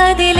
கதில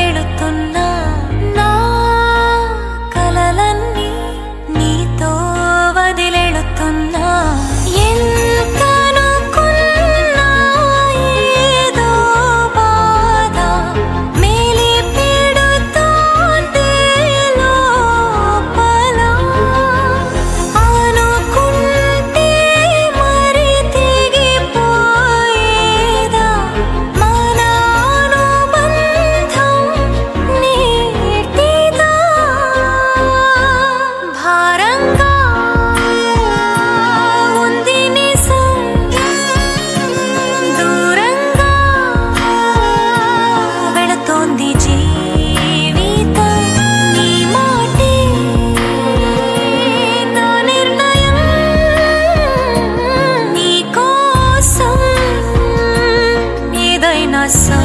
asa